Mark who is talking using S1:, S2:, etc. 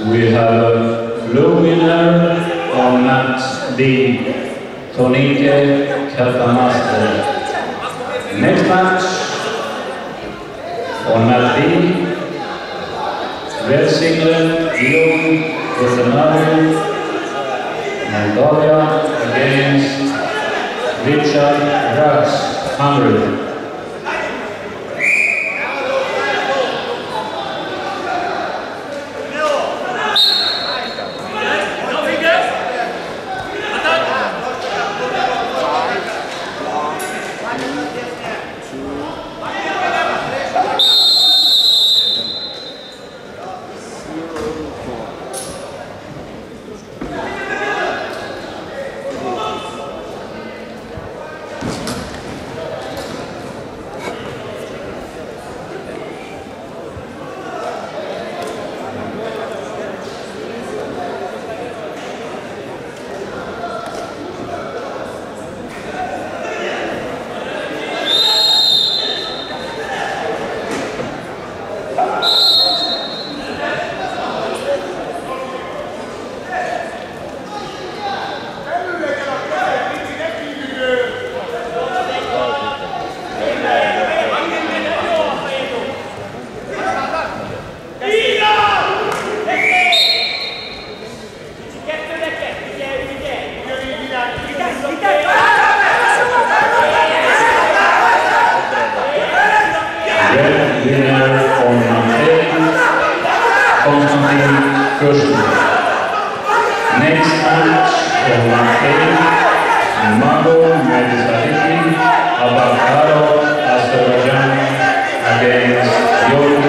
S1: We have a winner on match D, Tonike Kaltamaster. Next match on match D, red singlet, Leon Rosanari, Moldavia against Richard Rax, Hungary. Next match on Martin, Mago Medisaviki, Abakarov, Azerbaijan against Yorgi